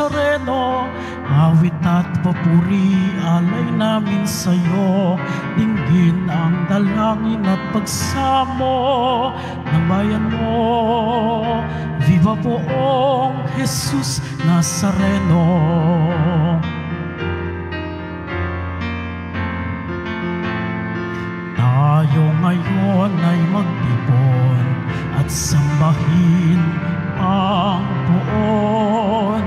Nazareno, awit at papuri, alay namin sa'yo. Dinggin ang dalangin at pagsamo ng bayan mo. Viva poong Jesus Nazareno. Tayo ngayon ay magtipon at sambahin ang poon.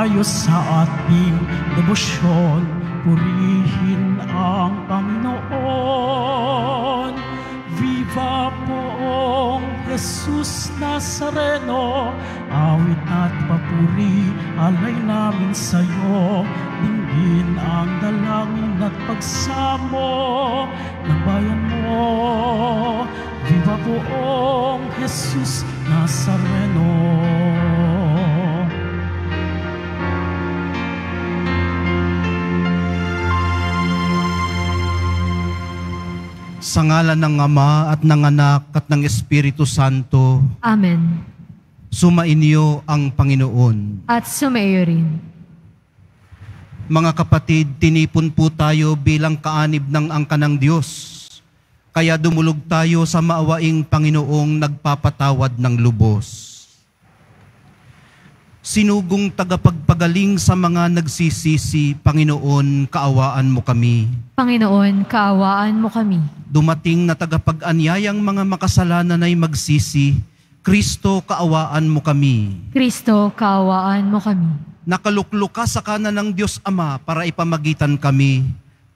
Tayo sa ating debosyon, purihin ang Panginoon. Viva poong Jesus Nazareno, awit at papuri, alay namin sa'yo. Dinggin ang dalangin at pagsamo ng bayan mo. Viva poong Jesus Nazareno. Sa ngalan ng Ama at ng Anak at ng Espiritu Santo, Amen. sumainyo ang Panginoon. At sumaiyo rin. Mga kapatid, tinipon po tayo bilang kaanib ng angka ng Diyos. Kaya dumulog tayo sa maawaing Panginoong nagpapatawad ng lubos. Sinugong tagapagpagaling sa mga nagsisisi, Panginoon, kaawaan mo kami. Panginoon, kaawaan mo kami. Dumating na tagapag-anyayang mga makasalanan ay magsisi, Kristo, kaawaan mo kami. Kristo, kaawaan mo kami. Nakaluklok ka sa kanan ng Diyos Ama para ipamagitan kami.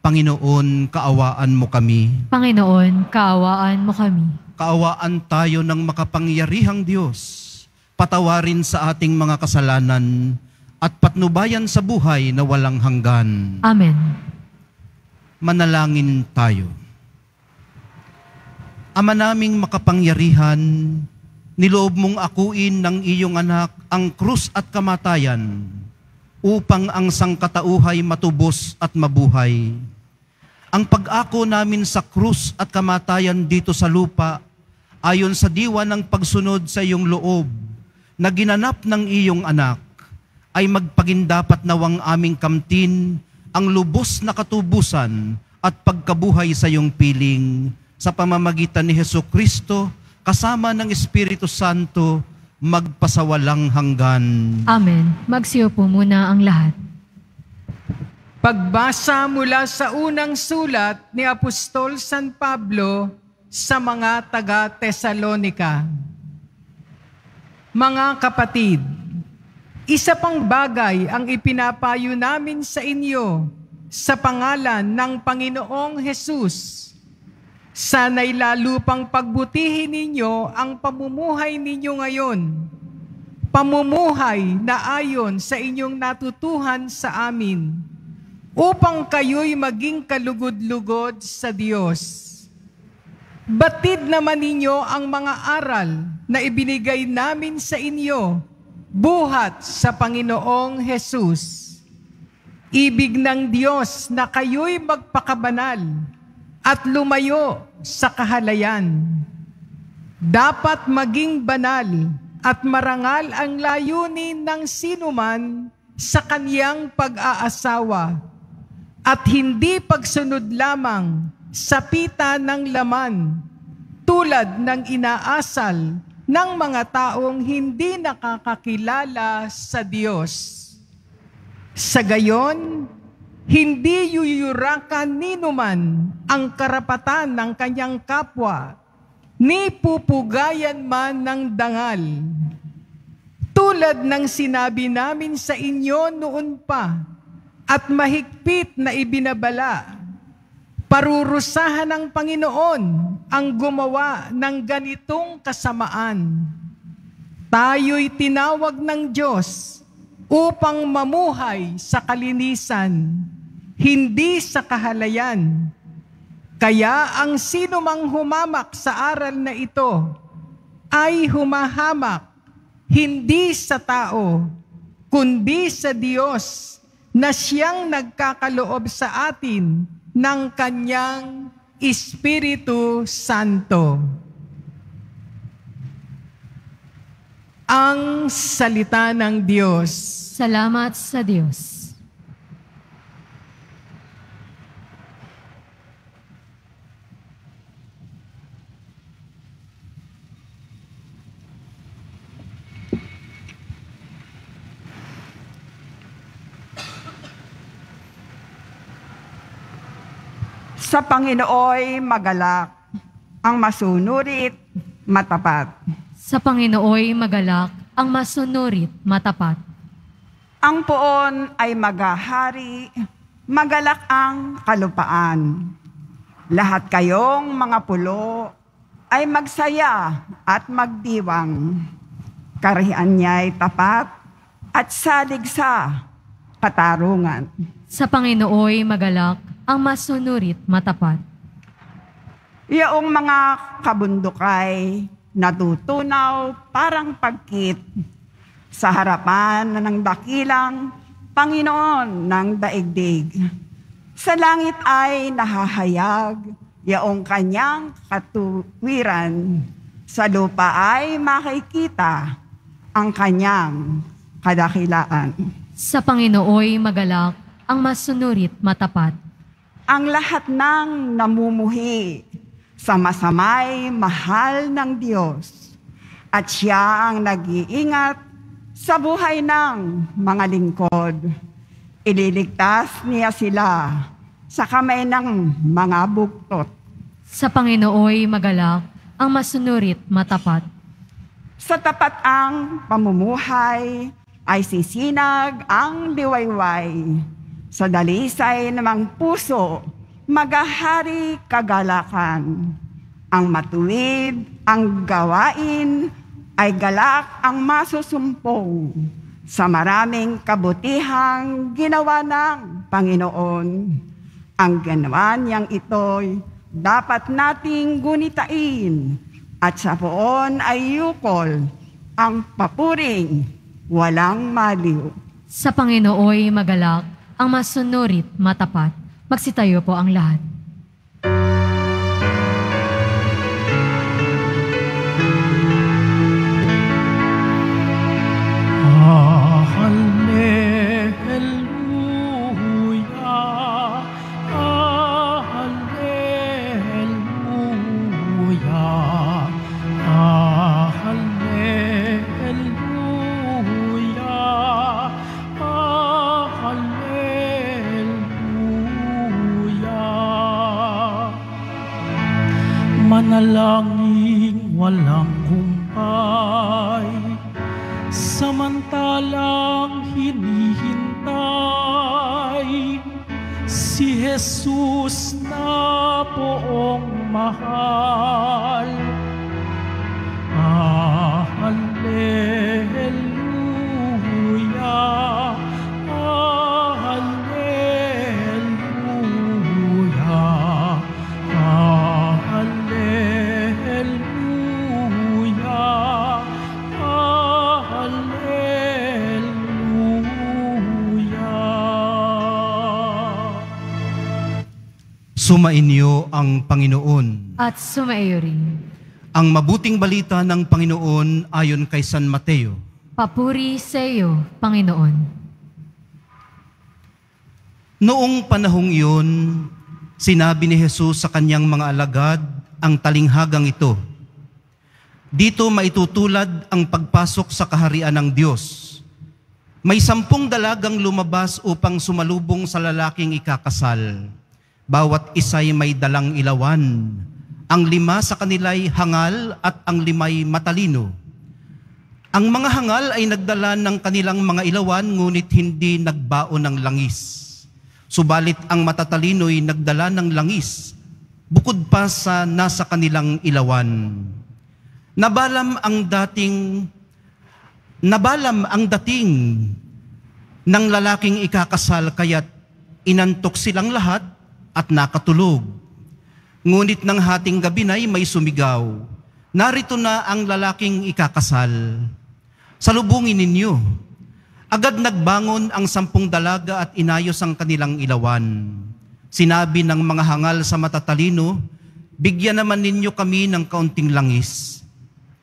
Panginoon, kaawaan mo kami. Panginoon, kaawaan mo kami. Kaawaan tayo ng makapangyarihang Diyos. Patawarin sa ating mga kasalanan at patnubayan sa buhay na walang hanggan. Amen. Manalangin tayo. Ama naming makapangyarihan, niloob mong akuin ng iyong anak ang krus at kamatayan upang ang sangkatauhay matubos at mabuhay. Ang pag-ako namin sa krus at kamatayan dito sa lupa ayon sa diwa ng pagsunod sa iyong loob na ginanap ng iyong anak ay magpagindapat nawang aming kamtin ang lubos na katubusan at pagkabuhay sa iyong piling sa pamamagitan ni Heso Kristo kasama ng Espiritu Santo magpasawalang hanggan. Amen. Magsiyo po muna ang lahat. Pagbasa mula sa unang sulat ni Apostol San Pablo sa mga taga-Tesalonika. Mga kapatid, isa pang bagay ang ipinapayo namin sa inyo sa pangalan ng Panginoong Hesus. Sana'y lalo pang pagbutihin ninyo ang pamumuhay ninyo ngayon. Pamumuhay na ayon sa inyong natutuhan sa amin upang kayo'y maging kalugod-lugod sa Diyos. Batid naman ninyo ang mga aral na ibinigay namin sa inyo buhat sa Panginoong Hesus. Ibig ng Diyos na kayo'y magpakabanal at lumayo sa kahalayan. Dapat maging banal at marangal ang layunin ng sinuman sa kaniyang pag-aasawa at hindi pagsunod lamang sa pita ng laman tulad ng inaasal ng mga taong hindi nakakakilala sa Diyos. Sa gayon, hindi yuyurakan ninuman ang karapatan ng kanyang kapwa, ni pupugayan man ng dangal. Tulad ng sinabi namin sa inyo noon pa, at mahigpit na ibinabala, parurusahan ng Panginoon ang gumawa ng ganitong kasamaan. Tayo'y tinawag ng Diyos upang mamuhay sa kalinisan, hindi sa kahalayan. Kaya ang sino mang humamak sa aral na ito ay humahamak hindi sa tao, kundi sa Diyos na siyang nagkakaloob sa atin ng kanyang Espiritu Santo. Ang salita ng Diyos. Salamat sa Diyos. Sa Panginooy magalak, ang masunurit, matapat. Sa Panginooy magalak, ang masunurit, matapat. Ang poon ay magahari, magalak ang kalupaan. Lahat kayong mga pulo ay magsaya at magdiwang. Karihan niya'y tapat at salig sa katarungan. Sa Panginooy magalak, ang masunurit, matapat. Yaong mga kabundukay natutunaw parang pagkit sa harapan ng dakilang Panginoon ng daigdig. Sa langit ay nahahayag yaong kanyang katuwiran. Sa lupa ay makikita ang kanyang kadakilaan. Sa Panginooy magalak, ang masunurit, matapat. Ang lahat ng namumuhi sa masamay mahal ng Diyos at siya ang nag-iingat sa buhay ng mga lingkod. Ililigtas niya sila sa kamay ng mga buktot. Sa Panginooy magalak, ang masunurit, matapat. Sa tapat ang pamumuhay ay sisinag ang liwayway. Sa dalisay namang puso, magahari kagalakan. Ang matuwid, ang gawain, ay galak ang masusumpong sa maraming kabutihang ginawa ng Panginoon. Ang ganawa niyang ito'y dapat nating gunitain at sa poon ay yukol ang papuring walang maliw. Sa Panginooy magalak, ang masunurit, matapat. Magsitayo po ang lahat. Sumainyo ang Panginoon. At sumaiyo rin. Ang mabuting balita ng Panginoon ayon kay San Mateo. Papuri sa iyo, Panginoon. Noong panahong iyon, sinabi ni Jesus sa kanyang mga alagad ang talinghagang ito. Dito maitutulad ang pagpasok sa kaharian ng Diyos. May sampung dalagang lumabas upang sumalubong sa lalaking ikakasal. Bawat isa'y may dalang ilawan. Ang lima sa kanila'y hangal at ang lima'y matalino. Ang mga hangal ay nagdala ng kanilang mga ilawan ngunit hindi nagbaon ng langis. Subalit ang matatalino'y nagdala ng langis bukod pa sa nasa kanilang ilawan. Nabalam ang dating nabalam ang dating ng lalaking ikakasal kaya't inantok silang lahat at nakatulog. Ngunit ng hating gabi na'y may sumigaw, narito na ang lalaking ikakasal. Salubungin ninyo. Agad nagbangon ang sampung dalaga at inayos ang kanilang ilawan. Sinabi ng mga hangal sa matatalino, bigyan naman ninyo kami ng kaunting langis.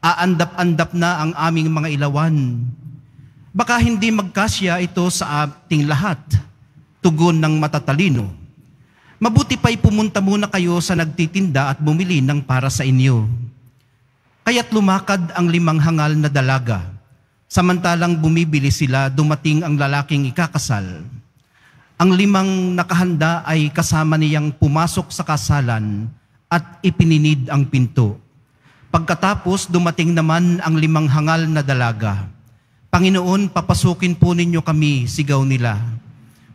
Aandap-andap na ang aming mga ilawan. Baka hindi magkasya ito sa ating lahat. Tugon ng matatalino. Mabuti pa'y pumunta muna kayo sa nagtitinda at bumili ng para sa inyo. Kaya't lumakad ang limang hangal na dalaga. Samantalang bumibili sila, dumating ang lalaking ikakasal. Ang limang nakahanda ay kasama niyang pumasok sa kasalan at ipininid ang pinto. Pagkatapos dumating naman ang limang hangal na dalaga. Panginoon, papasukin po ninyo kami, sigaw nila.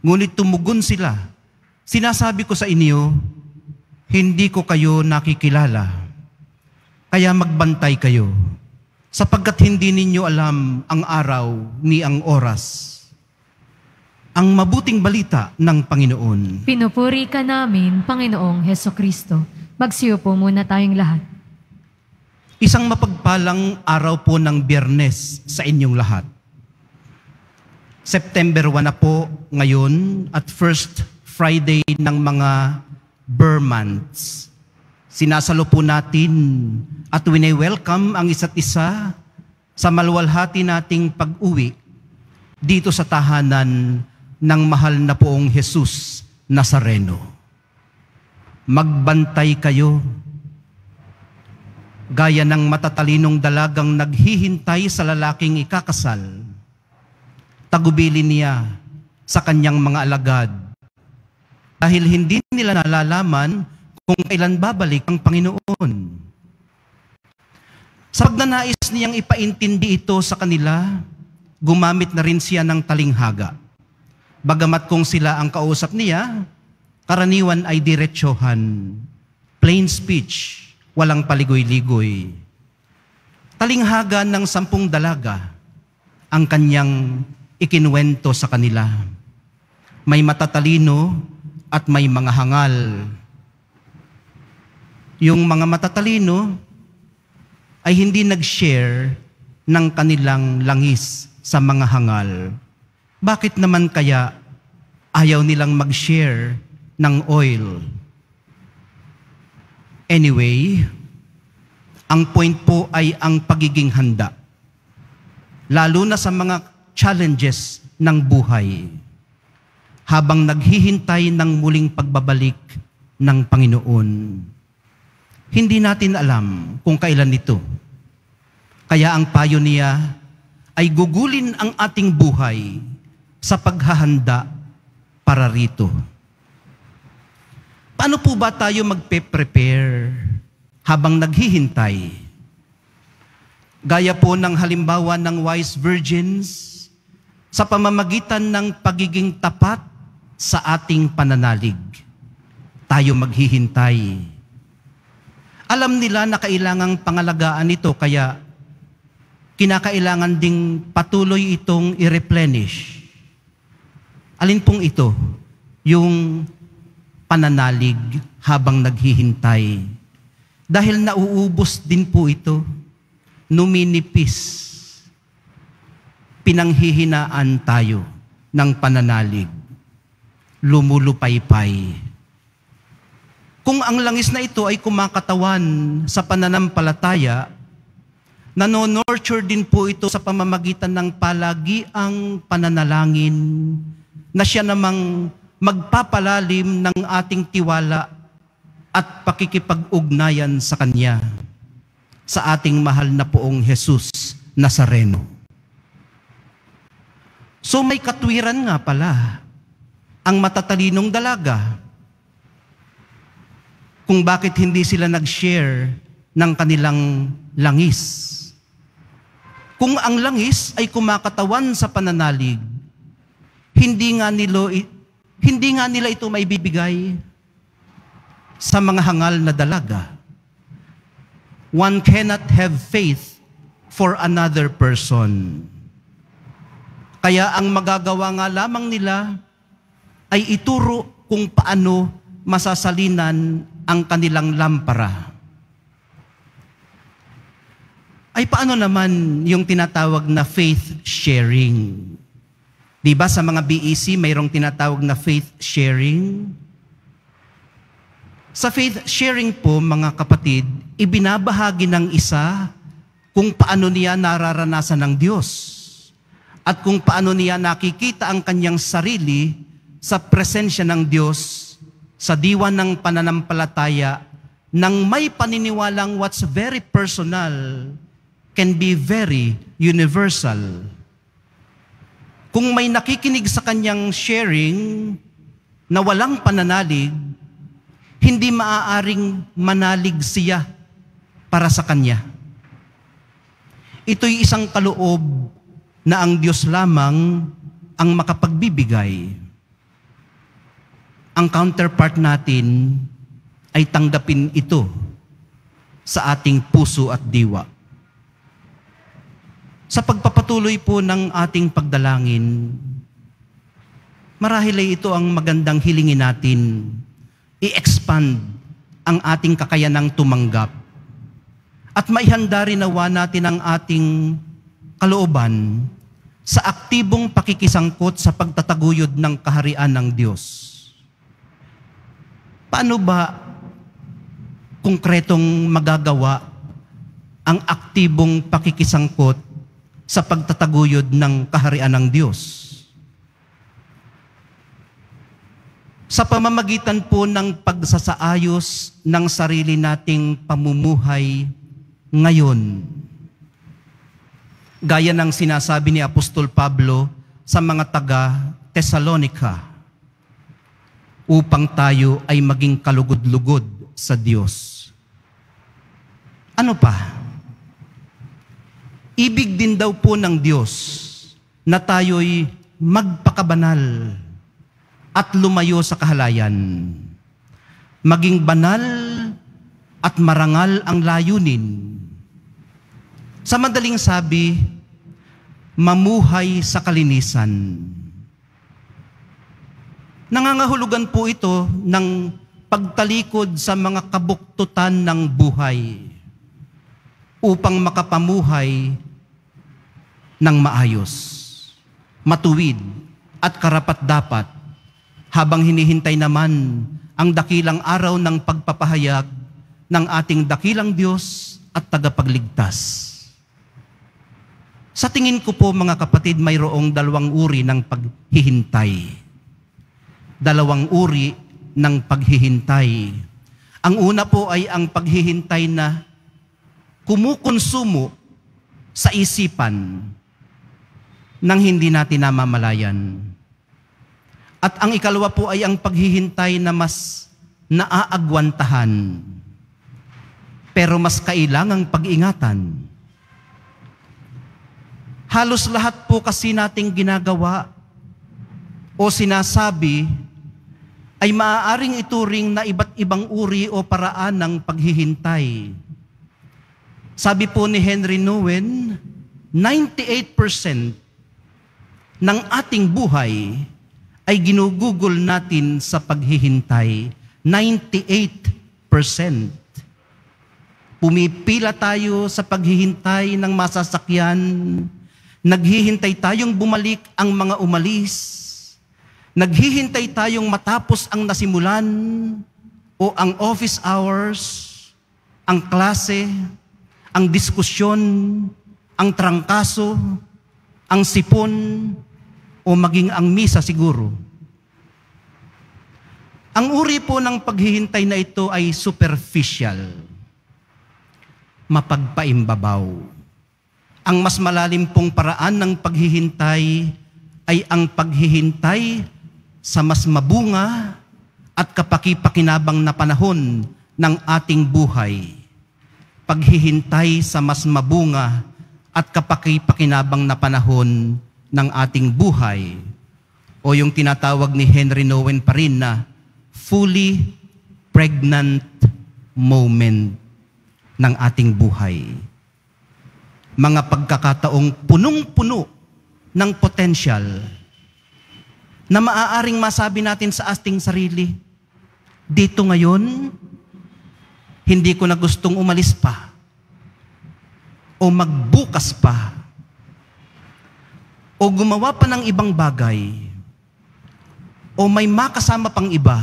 Ngunit tumugon sila. Sinasabi ko sa inyo, hindi ko kayo nakikilala. Kaya magbantay kayo, sapagkat hindi ninyo alam ang araw ni ang oras. Ang mabuting balita ng Panginoon. Pinupuri ka namin, Panginoong Heso Kristo. Magsiyo po muna tayong lahat. Isang mapagpalang araw po ng biyernes sa inyong lahat. September 1 na po ngayon at first Friday ng mga Burr months. Sinasalo po natin at wini-welcome ang isa't isa sa malwalhati nating pag-uwi dito sa tahanan ng mahal na poong Jesus Nazareno. Magbantay kayo gaya ng matatalinong dalagang naghihintay sa lalaking ikakasal. Tagubilin niya sa kanyang mga alagad dahil hindi nila nalalaman kung kailan babalik ang Panginoon. Sa pagnanais niyang ipaintindi ito sa kanila, gumamit na rin siya ng talinghaga. Bagamat kung sila ang kausap niya, karaniwan ay diretsohan, plain speech, walang paligoy-ligoy. Talinghaga ng sampung dalaga ang kanyang ikinuwento sa kanila. May matatalino at may mga hangal. Yung mga matatalino ay hindi nag-share ng kanilang langis sa mga hangal. Bakit naman kaya ayaw nilang mag-share ng oil? Anyway, ang point po ay ang pagiging handa. Lalo na sa mga challenges ng buhay. Habang naghihintay ng muling pagbabalik ng Panginoon. Hindi natin alam kung kailan ito. Kaya ang payo niya ay gugulin ang ating buhay sa paghahanda para rito. Paano po ba tayo magpe-prepare habang naghihintay? Gaya po ng halimbawa ng wise virgins sa pamamagitan ng pagiging tapat sa ating pananalig. Tayo maghihintay. Alam nila na kailangang pangalagaan ito kaya kinakailangan ding patuloy itong i-replenish. Alin pong ito? Yung pananalig habang naghihintay. Dahil nauubos din po ito, numinipis. Pinanghihinaan tayo ng pananalig. Lumulupaypay. Kung ang langis na ito ay kumakatawan sa pananampalataya, nano-nurture din po ito sa pamamagitan ng palagiang pananalangin na siya namang magpapalalim ng ating tiwala at pakikipag-ugnayan sa Kanya sa ating mahal na poong Jesus Nazareno. So may katwiran nga pala ang matatalinong dalaga kung bakit hindi sila nag-share ng kanilang langis. Kung ang langis ay kumakatawan sa pananalig, hindi nga nilo, hindi nga nila ito may bibigay sa mga hangal na dalaga. One cannot have faith for another person. Kaya ang magagawa nga lamang nila ay ituro kung paano masasalinan ang kanilang lampara. Ay paano naman yung tinatawag na faith sharing? Di ba sa mga BEC mayroong tinatawag na faith sharing? Sa faith sharing po mga kapatid, ibinabahagi ng isa kung paano niya nararanasan ng Diyos at kung paano niya nakikita ang kanyang sarili sa presensya ng Diyos sa diwa ng pananampalataya nang may paniniwalang what's very personal can be very universal. Kung may nakikinig sa kanyang sharing na walang pananalig, hindi maaaring manalig siya para sa kanya. Ito'y isang kaloob na ang Diyos lamang ang makapagbibigay. Ang counterpart natin ay tanggapin ito sa ating puso at diwa. Sa pagpapatuloy po ng ating pagdalangin, marahil ay ito ang magandang hilingin natin, i-expand ang ating kakayanang tumanggap at maihanda rin nawa natin ang ating kalooban sa aktibong pakikisangkot sa pagtataguyod ng kaharian ng Diyos. Paano ba konkretong magagawa ang aktibong pakikisangkot sa pagtataguyod ng kaharian ng Diyos. Sa pamamagitan po ng pagsasaayos ng sarili nating pamumuhay ngayon, gaya ng sinasabi ni Apostol Pablo sa mga taga Thessalonica, upang tayo ay maging kalugod-lugod sa Diyos. Ano pa? Ibig din daw po ng Diyos na tayo'y magpakabanal at lumayo sa kahalayan. Maging banal at marangal ang layunin. Sa madaling sabi, mamuhay sa kalinisan. Nangangahulugan po ito ng pagtalikod sa mga kabuktutan ng buhay upang makapamuhay ng maayos, matuwid at karapat-dapat habang hinihintay naman ang dakilang araw ng pagpapahayag ng ating dakilang Diyos at tagapagligtas. Sa tingin ko po mga kapatid, mayroong dalawang uri ng paghihintay. Dalawang uri ng paghihintay. Ang una po ay ang paghihintay na kumukonsumo sa isipan nang hindi natin namamalayan. At ang ikalawa po ay ang paghihintay na mas naaagwantahan, pero mas kailangang pag-ingatan. Halos lahat po kasi nating ginagawa o sinasabi ay maaaring ituring na iba't ibang uri o paraan ng paghihintay. Sabi po ni Henry Nouwen, 98% ng ating buhay ay ginugugol natin sa paghihintay. 98%. Pumipila tayo sa paghihintay ng masasakyan. Naghihintay tayong bumalik ang mga umalis. Naghihintay tayong matapos ang nasimulan o ang office hours, ang klase, ang diskusyon, ang trangkaso, ang sipon, o maging ang misa siguro. Ang uri po ng paghihintay na ito ay superficial, mapagpaimbabaw. Ang mas malalim pong paraan ng paghihintay ay ang paghihintay sa mas mabunga at kapakipakinabang na panahon ng ating buhay. Paghihintay sa mas mabunga at kapakipakinabang na panahon ng ating buhay o yung tinatawag ni Henry Nouwen pa rin na fully pregnant moment ng ating buhay. Mga pagkakataong punong-puno ng potential na maaaring masabi natin sa ating sarili, dito ngayon, hindi ko na gustong umalis pa o magbukas pa o gumawa pa ng ibang bagay, o may makasama pang iba,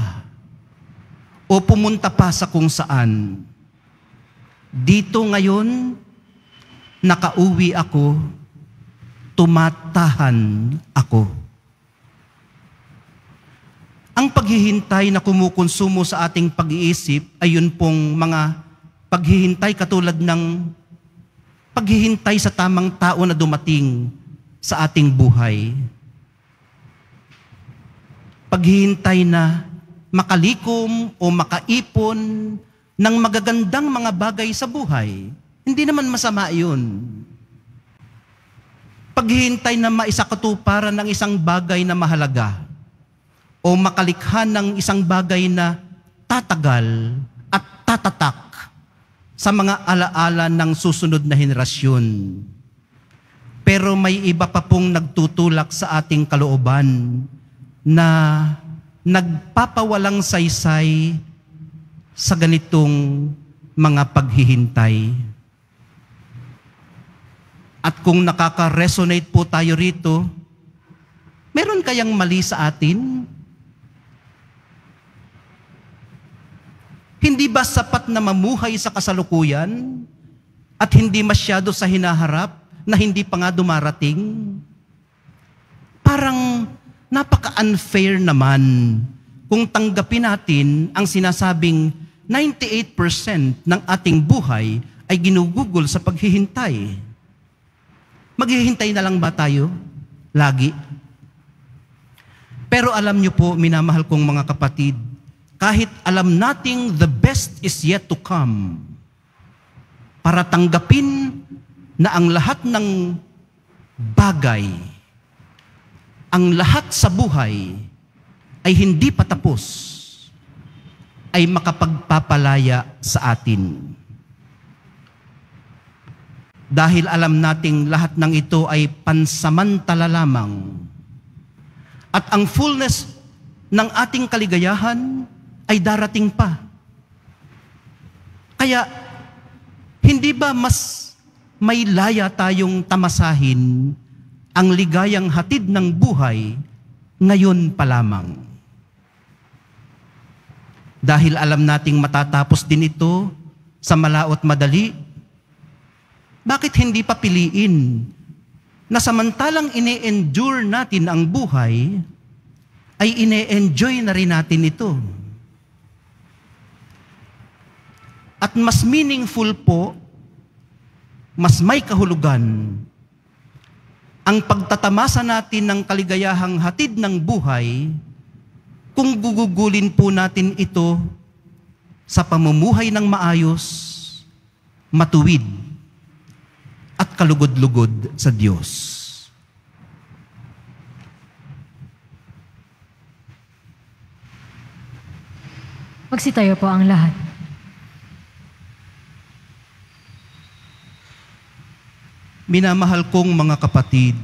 o pumunta pa sa kung saan, dito ngayon, nakauwi ako, tumatahan ako. Ang paghihintay na kumukonsumo sa ating pag-iisip ay yun pong mga paghihintay katulad ng paghihintay sa tamang tao na dumating sa ating buhay. Paghihintay na makalikom o makaipon ng magagandang mga bagay sa buhay. Hindi naman masama yun. Paghihintay na maisakatuparan ng isang bagay na mahalaga o makalikha ng isang bagay na tatagal at tatatak sa mga alaala ng susunod na henerasyon. Pero may iba pa pong nagtutulak sa ating kalooban na nagpapawalang saysay sa ganitong mga paghihintay. At kung nakaka-resonate po tayo rito, meron kayang mali sa atin? Hindi ba sapat na mamuhay sa kasalukuyan at hindi masyado sa hinaharap na hindi pa nga dumarating? Parang napaka-unfair naman kung tanggapin natin ang sinasabing 98% ng ating buhay ay ginugugol sa paghihintay. Maghihintay na lang ba tayo? Lagi? Pero alam niyo po, minamahal kong mga kapatid, kahit alam nating the best is yet to come, para tanggapin na ang lahat ng bagay ang lahat sa buhay ay hindi patapos, ay makapagpapalaya sa atin. Dahil alam nating lahat ng ito ay pansamantala lamang. At ang fullness ng ating kaligayahan ay darating pa. Kaya, hindi ba mas may laya tayong tamasahin ang ligayang hatid ng buhay ngayon pa lamang. Dahil alam nating matatapos din ito sa malaot madali, bakit hindi pa piliin na samantalang ine-endure natin ang buhay, ay ine-enjoy na rin natin ito. At mas meaningful po, mas may kahulugan ang pagtatamasa natin ng kaligayahang hatid ng buhay kung gugugulin po natin ito sa pamumuhay ng maayos, matuwid, at kalugod-lugod sa Diyos. Magsitayo po ang lahat. Minamahal kong mga kapatid,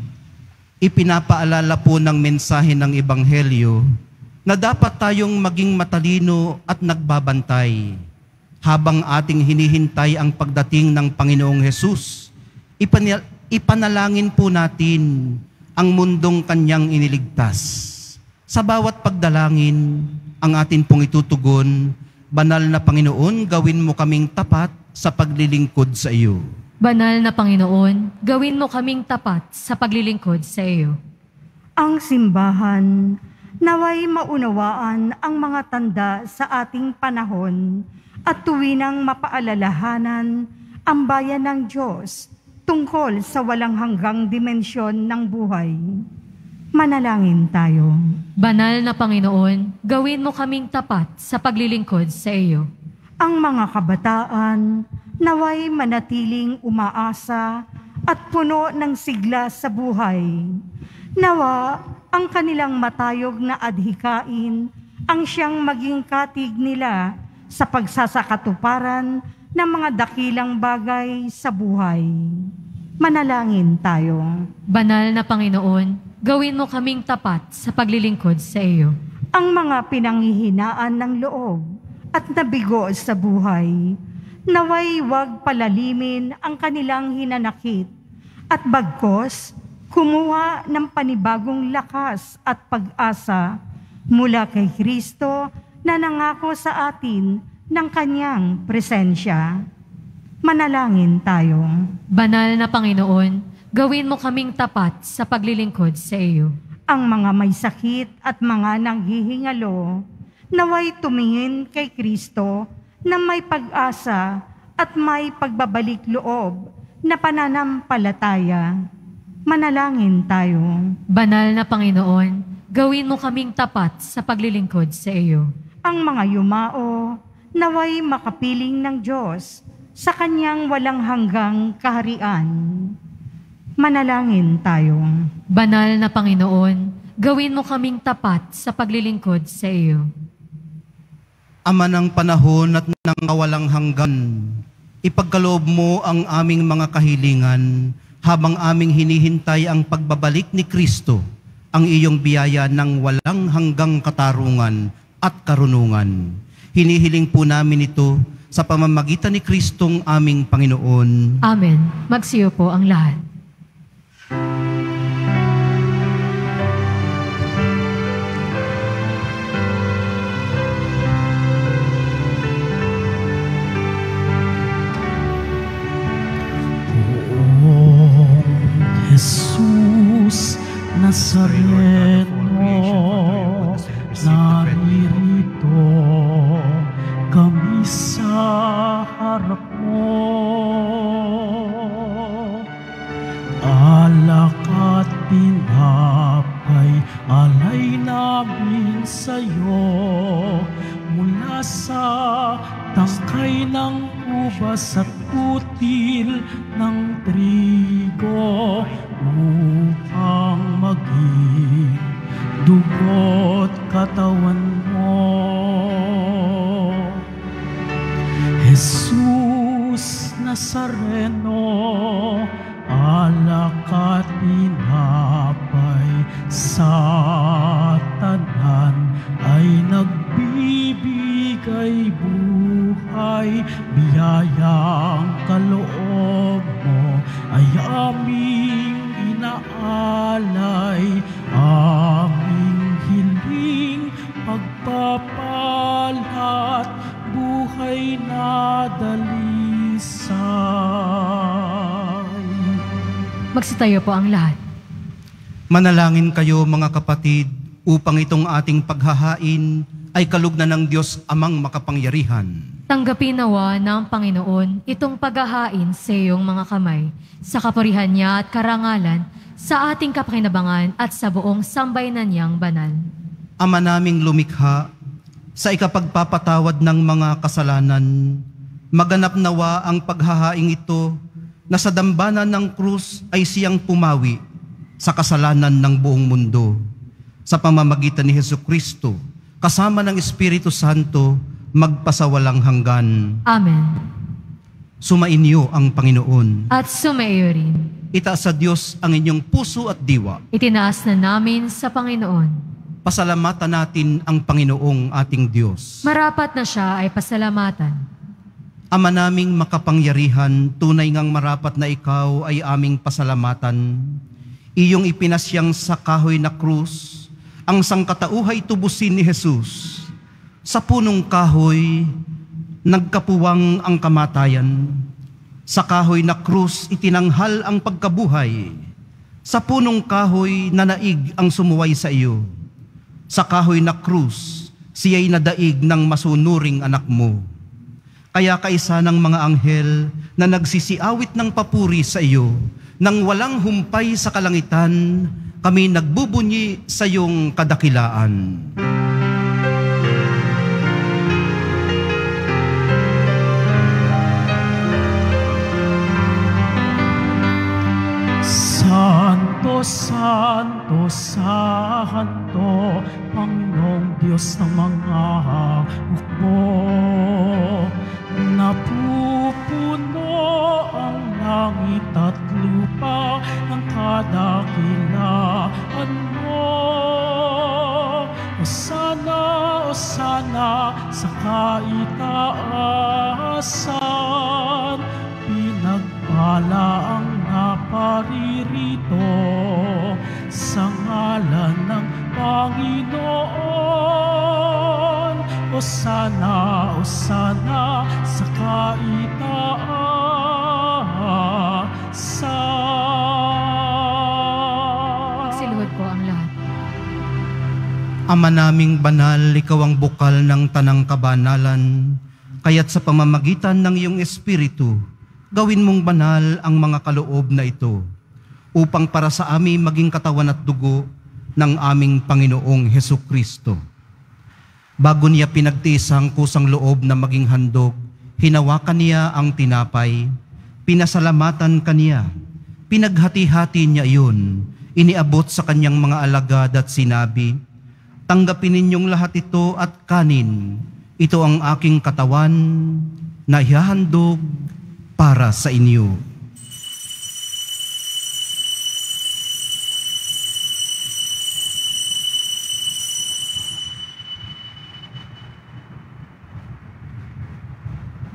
ipinapaalala po ng mensahe ng Ebanghelyo na dapat tayong maging matalino at nagbabantay habang ating hinihintay ang pagdating ng Panginoong Hesus. Ipanalangin po natin ang mundong kanyang iniligtas. Sa bawat pagdalangin, ang atin pong itutugon, Banal na Panginoon, gawin mo kaming tapat sa paglilingkod sa iyo. Banal na Panginoon, gawin mo kaming tapat sa paglilingkod sa iyo. ang simbahan naway maunawaan ang mga tanda sa ating panahon at tuwinang mapaalalahanan ang bayan ng Diyos tungkol sa walang hanggang dimensyon ng buhay. Manalangin tayo. Banal na Panginoon, gawin mo kaming tapat sa paglilingkod sa iyo. Ang mga kabataan naway manatiling umaasa at puno ng sigla sa buhay. Nawa ang kanilang matayog na adhikain ang siyang maging katig nila sa pagsasakatuparan ng mga dakilang bagay sa buhay. Manalangin tayo. Banal na Panginoon, gawin mo kaming tapat sa paglilingkod sa iyo. ang mga pinanghihinaan ng loob at nabigo sa buhay. Naway wag palalimin ang kanilang hinanakit at bagkos kumuha ng panibagong lakas at pag-asa mula kay Kristo na nangako sa atin ng kanyang presensya. Manalangin tayo. Banal na Panginoon, gawin mo kaming tapat sa paglilingkod sa iyo. Ang mga may sakit at mga nanghihingalo, naway tumingin kay Kristo na may pag-asa at may pagbabalik loob na pananampalataya. Manalangin tayo. Banal na Panginoon, gawin mo kaming tapat sa paglilingkod sa iyo. Ang mga yumao, naway makapiling ng Diyos sa kanyang walang hanggang kaharian. Manalangin tayo. Banal na Panginoon, gawin mo kaming tapat sa paglilingkod sa iyo. Ama ng panahon at ng kawalang hanggan, ipagkaloob mo ang aming mga kahilingan habang aming hinihintay ang pagbabalik ni Kristo, ang iyong biyaya ng walang hanggang katarungan at karunungan. Hinihiling po namin ito sa pamamagitan ni Kristong aming Panginoon. Amen. Magsiyo po ang lahat. Nazareno, naririto kami sa harap mo. Alak at tinapay, alay namin sa'yo mula sa tangkay ng ubas at putil ng trigo upang maging dugo't katawan mo. Jesus Nazareno, Magsitayo po ang lahat. Manalangin kayo mga kapatid upang itong ating paghahain ay kalugnan ng Diyos amang makapangyarihan. Tanggapin nawa ng Panginoon itong paghahain sa iyong mga kamay, sa kapurihan niya at karangalan, sa ating kapakinabangan at sa buong sambayanan niyang banal. Ama naming lumikha, sa ikapagpapatawad ng mga kasalanan, maganap nawa ang paghahaing ito na sa dambana ng krus ay siyang pumawi sa kasalanan ng buong mundo. Sa pamamagitan ni Heso Kristo, kasama ng Espiritu Santo, magpasawalang hanggan. Amen. Sumainyo ang Panginoon. At sumaiyo rin. Itaas sa Diyos ang inyong puso at diwa. Itinaas na namin sa Panginoon. Pasalamatan natin ang Panginoong ating Diyos. Marapat na siya ay pasalamatan. Ama naming makapangyarihan, tunay ngang marapat na ikaw ay aming pasalamatan. Iyong ipinasyang sa kahoy na krus, ang sangkatauhay tubusin ni Jesus. Sa punong kahoy, nagkapuwang ang kamatayan. Sa kahoy na krus, itinanghal ang pagkabuhay. Sa punong kahoy, nanaig ang sumuway sa iyo. Sa kahoy na krus, siya'y nadaig ng masunuring anak mo. Kaya kaisa ng mga anghel na nagsisiawit ng papuri sa iyo, nang walang humpay sa kalangitan, kami nagbubunyi sa iyong kadakilaan. Santo, Santo, Santo, Panginoong Diyos ng mga hukbo. Napupuno ang langit at lupa ng kadakilaan mo. O sana, o sana, sa kaitaasan, pinagpala ang naparirito sa ngalan ng Panginoon. O sana, o sana, sa kaitaasan, sa Magsiluhod po ang lahat. Ama naming banal, ikaw ang bukal ng tanang kabanalan, kaya't sa pamamagitan ng iyong Espiritu, gawin mong banal ang mga kaloob na ito, upang para sa amin maging katawan at dugo ng aming Panginoong Heso Kristo. Bago niya pinagtiis ang kusang loob na maging handog, hinawakan niya ang tinapay, pinasalamatan kaniya, pinaghati-hati niya iyon, iniabot sa kanyang mga alagad at sinabi, Tanggapin ninyong lahat ito at kanin. Ito ang aking katawan na ihahandog para sa inyo.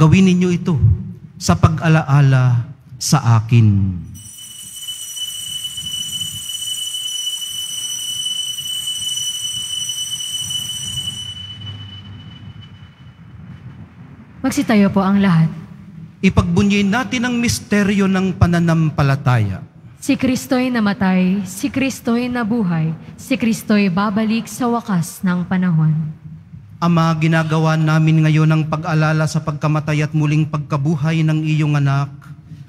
Gawin ninyo ito sa pag-alaala sa akin. Magsitayo po ang lahat. Ipagbunyin natin ang misteryo ng pananampalataya. Si Kristo'y namatay, si Kristo'y nabuhay, si Kristo'y babalik sa wakas ng panahon. Ama, ginagawa namin ngayon ang pag-alala sa pagkamatay at muling pagkabuhay ng iyong anak,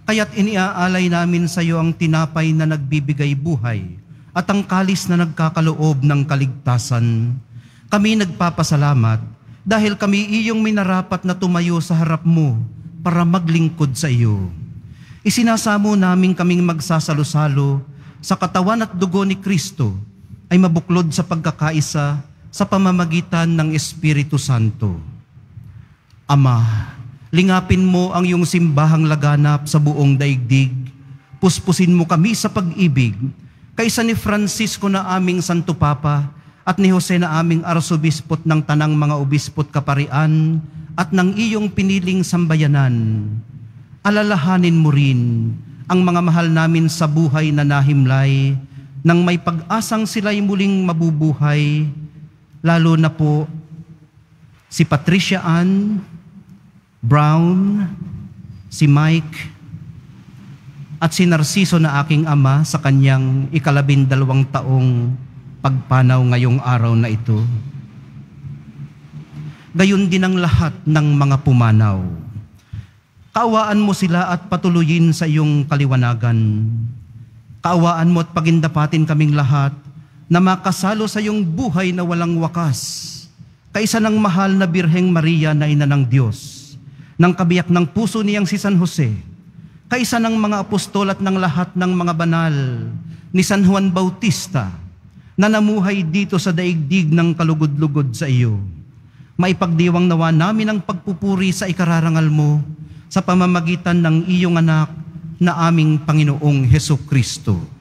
kaya't iniaalay namin sa iyo ang tinapay na nagbibigay buhay at ang kalis na nagkakaloob ng kaligtasan. Kami nagpapasalamat dahil kami iyong minarapat na tumayo sa harap mo para maglingkod sa iyo. Isinasamo namin kaming magsasalo-salo sa katawan at dugo ni Kristo ay mabuklod sa pagkakaisa sa pamamagitan ng Espiritu Santo. Ama, lingapin mo ang iyong simbahang laganap sa buong daigdig. Puspusin mo kami sa pag-ibig, kaysa ni Francisco na aming Santo Papa at ni Jose na aming arsobispot ng tanang mga obispot kaparian at ng iyong piniling sambayanan. Alalahanin mo rin ang mga mahal namin sa buhay na nahimlay nang may pag-asang sila'y muling mabubuhay, lalo na po si Patricia Ann Brown, si Mike, at si Narciso na aking ama sa kanyang ikalabindalawang taong pagpanaw ngayong araw na ito. Gayon din ang lahat ng mga pumanaw. Kaawaan mo sila at patuloyin sa iyong kaliwanagan. Kaawaan mo at pagindapatin kaming lahat na makasalo sa iyong buhay na walang wakas. Kaisa ng mahal na Birheng Maria na ina ng Diyos, ng kabiyak ng puso niyang si San Jose, kaisa ng mga apostol at ng lahat ng mga banal ni San Juan Bautista na namuhay dito sa daigdig ng kalugod-lugod sa iyo. Maipagdiwang nawa namin ang pagpupuri sa ikararangal mo sa pamamagitan ng iyong anak na aming Panginoong Heso Kristo.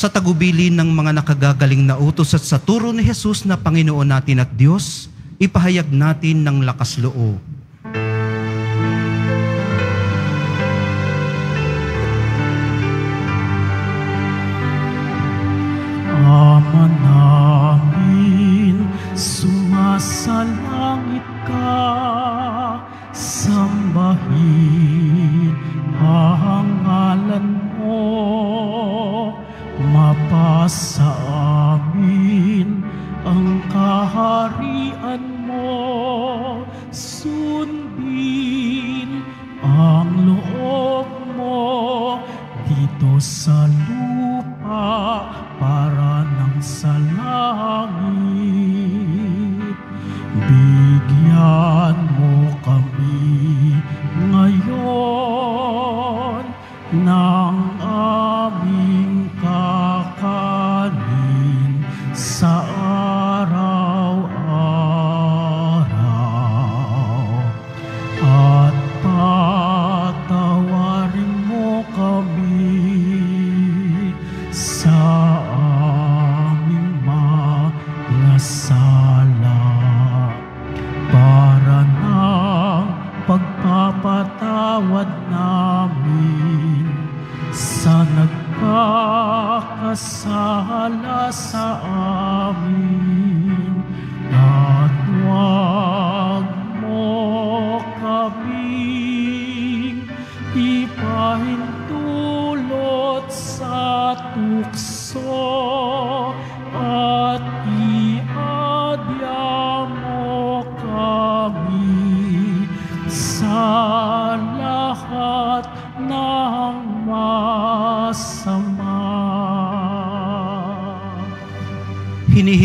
Sa tagubilin ng mga nakagagaling na utos at sa turo ni Jesus na Panginoon natin at Diyos, ipahayag natin ng lakas loob.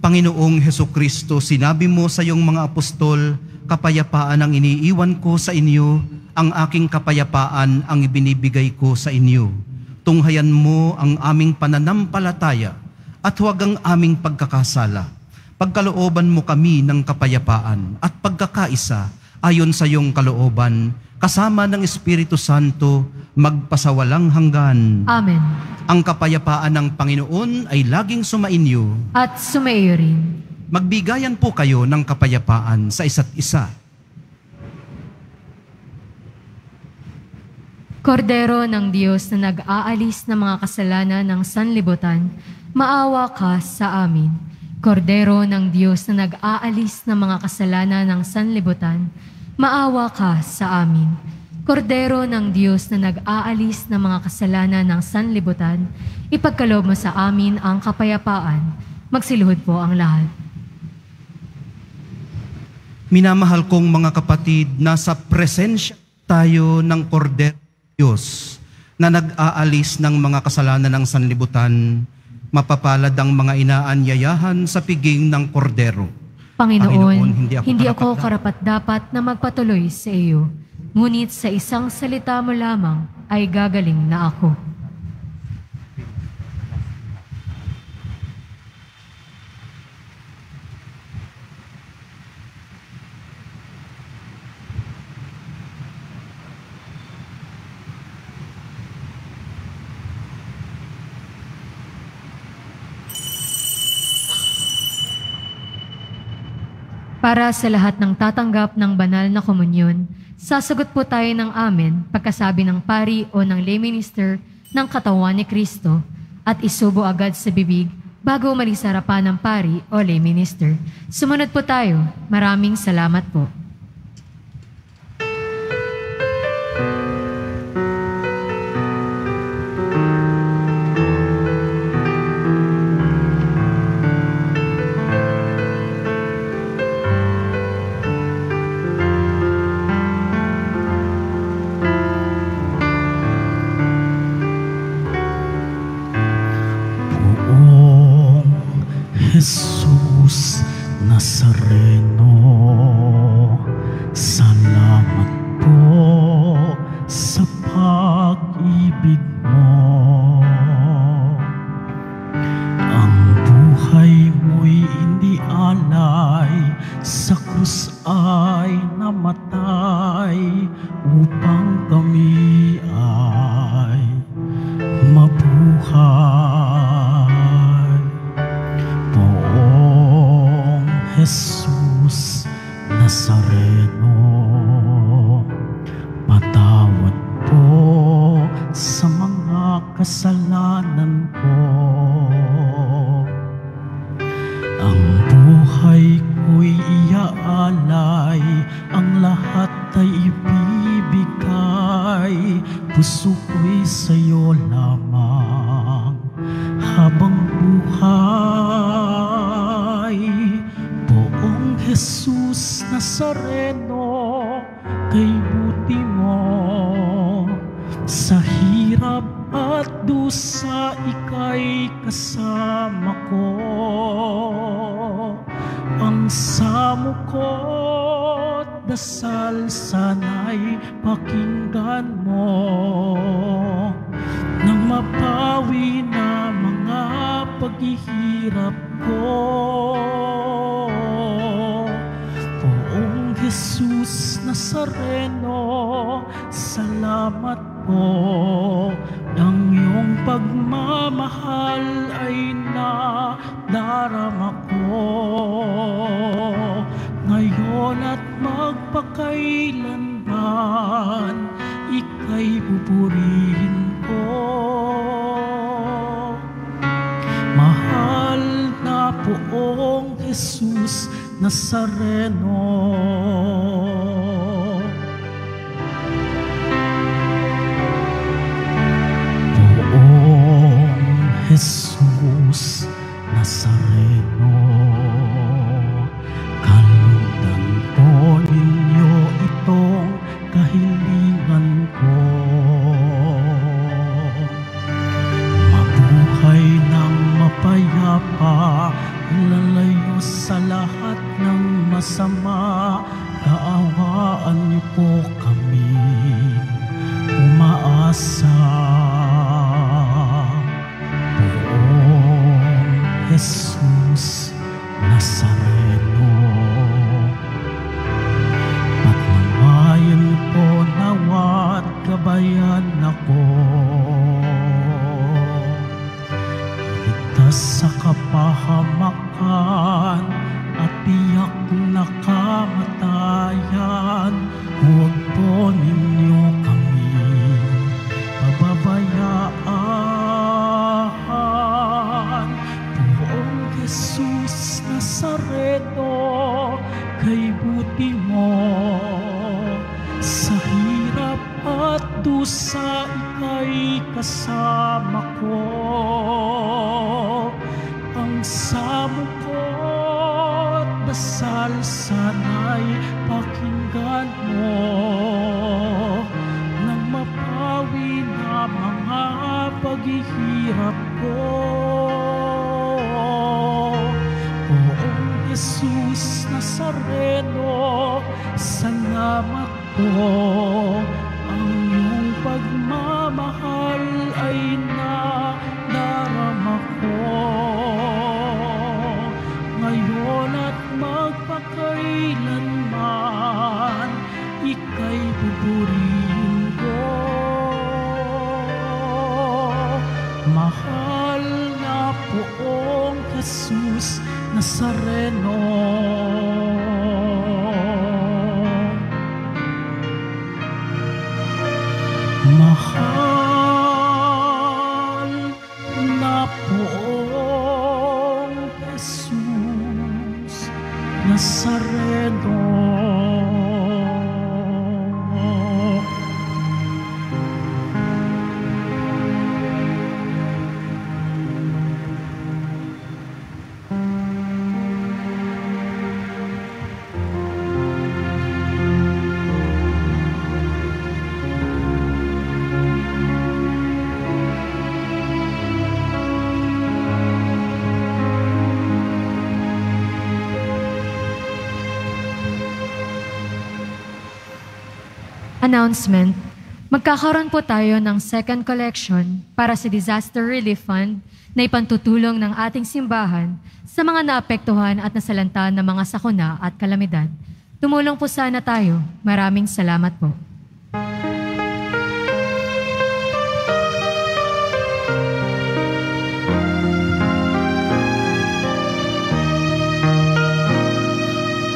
Panginoong Heso Kristo, sinabi mo sa iyong mga apostol, kapayapaan ang iniiwan ko sa inyo, ang aking kapayapaan ang ibinibigay ko sa inyo. Tunghayan mo ang aming pananampalataya at huwag ang aming pagkakasala. Pagkalooban mo kami ng kapayapaan at pagkakaisa ayon sa iyong kalooban, kasama ng Espiritu Santo, magpasawalang hanggan. Amen. Ang kapayapaan ng Panginoon ay laging sumainyo. At sumaiyo rin. Magbigayan po kayo ng kapayapaan sa isa't isa. Kordero ng Diyos na nag-aalis ng mga kasalanan ng sanlibutan, maawa ka sa amin. Kordero ng Diyos na nag-aalis ng mga kasalanan ng sanlibutan, maawa ka sa amin. Kordero ng Diyos na nag-aalis ng mga kasalanan ng sanlibutan, ipagkaloob mo sa amin ang kapayapaan. Magsiluhod po ang lahat. Minamahal kong mga kapatid, nasa presensya tayo ng Kordero Diyos na nag-aalis ng mga kasalanan ng sanlibutan, mapapalad ang mga inaanyayahan sa piging ng Kordero. Panginoon, Panginoon, hindi hindi ako, ako karapat-dapat na magpatuloy sa iyo. Ngunit sa isang salita mo lamang ay gagaling na ako. Para sa lahat ng tatanggap ng banal na komunyon, sasagot po tayo ng amen pagkasabi ng pari o ng lay minister ng katawan ni Kristo at isubo agad sa bibig bago umalis sa ng pari o lay minister. Sumunod po tayo. Maraming salamat po. Pagmamahal ay nadarama ko. Ngayon at magpakailanman, ika'y pupurihin ko. Mahal na poong Jesus Nazareno. Jesus Nazareno. Jesus Nazareno Kay buti mo Sa hirap at dusa ika'y kasama ko. Ang samo ko't dasal sana'y pakinggan mo. Nang mapawi na mga paghihirap ko Nazareno, salamat po. Announcement. Magkakaroon po tayo ng second collection para sa Disaster Relief Fund na ipantutulong ng ating simbahan sa mga naapektuhan at nasalanta ng mga sakuna at kalamidad. Tumulong po sana tayo. Maraming salamat po.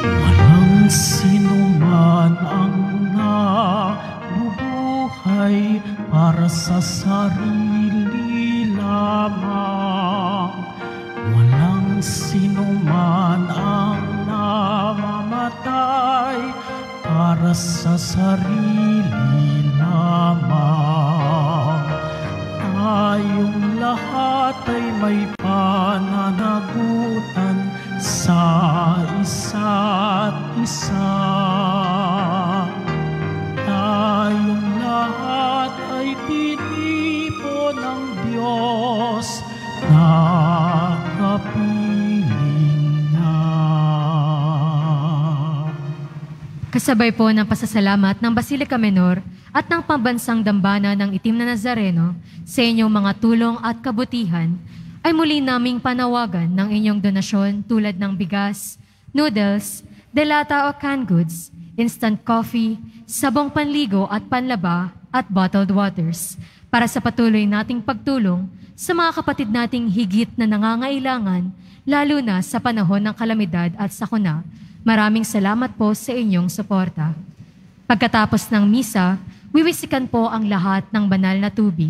Walang sino man ang nabubuhay ay para sa sarili lamang. Walang sinuman ang namamatay para sa sarili lamang. Tayong lahat ay may pananagutan sa isa't isa. Kasabay po ng pasasalamat ng Basilica Menor at ng pambansang dambana ng Itim na Nazareno sa inyong mga tulong at kabutihan, ay muli naming panawagan ng inyong donasyon tulad ng bigas, noodles, delata o canned goods, instant coffee, sabong panligo at panlaba at bottled waters para sa patuloy nating pagtulong sa mga kapatid nating higit na nangangailangan lalo na sa panahon ng kalamidad at sakuna. Maraming salamat po sa inyong suporta. Pagkatapos ng misa, wiwisikan po ang lahat ng banal na tubig.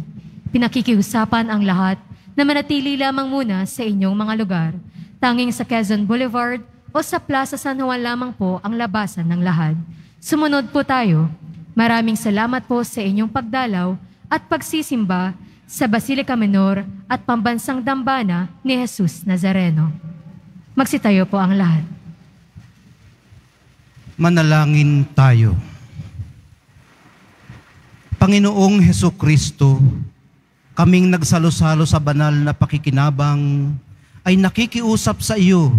Pinakikiusapan ang lahat na manatili lamang muna sa inyong mga lugar. Tanging sa Quezon Boulevard o sa Plaza San Juan lamang po ang labasan ng lahat. Sumunod po tayo. Maraming salamat po sa inyong pagdalaw at pagsisimba sa Basilica Menor at Pambansang Dambana ni Jesus Nazareno. Magsitayo po ang lahat. Manalangin tayo. Panginoong Heso Kristo, kaming nagsalo-salo sa banal na pakikinabang ay nakikiusap sa iyo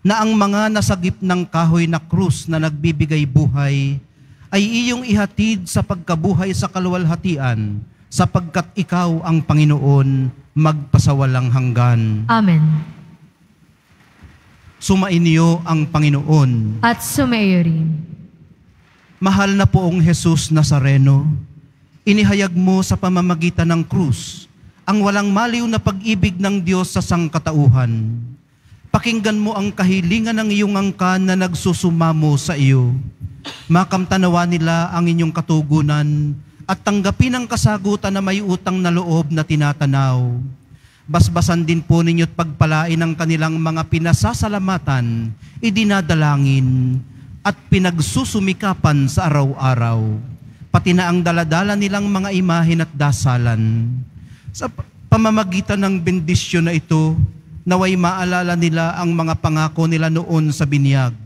na ang mga nasagip ng kahoy na krus na nagbibigay buhay ay iyong ihatid sa pagkabuhay sa kaluwalhatian sapagkat ikaw ang Panginoon magpasawalang hanggan. Amen. Sumainyo ang Panginoon. At sumayo rin. Mahal na poong Jesus Nazareno, inihayag mo sa pamamagitan ng krus ang walang maliw na pag-ibig ng Diyos sa sangkatauhan. Pakinggan mo ang kahilingan ng iyong angkan na nagsusumamo sa iyo. Makamtanawa nila ang inyong katugunan at tanggapin ang kasagutan na may utang na loob na tinatanaw. Basbasan din po ninyo't pagpalain ang kanilang mga pinasasalamatan, idinadalangin, at pinagsusumikapan sa araw-araw, pati na ang daladala nilang mga imahin at dasalan. Sa pamamagitan ng bendisyon na ito, naway maalala nila ang mga pangako nila noon sa binyag,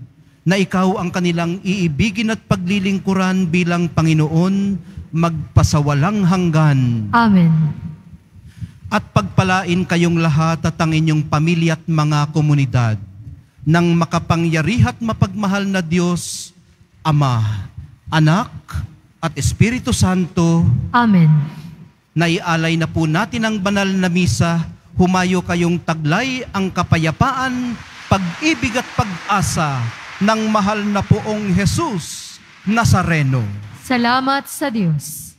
na ikaw ang kanilang iibigin at paglilingkuran bilang Panginoon, magpasawalang hanggan Amen. At pagpalain kayong lahat at ang inyong pamilya at mga komunidad ng makapangyarihat mapagmahal na Diyos, Ama, Anak, at Espiritu Santo, Amen. naialay na po natin ang banal na misa, humayo kayong taglay ang kapayapaan, pag-ibig at pag-asa ng mahal na poong Jesus Nazareno. Salamat sa Diyos.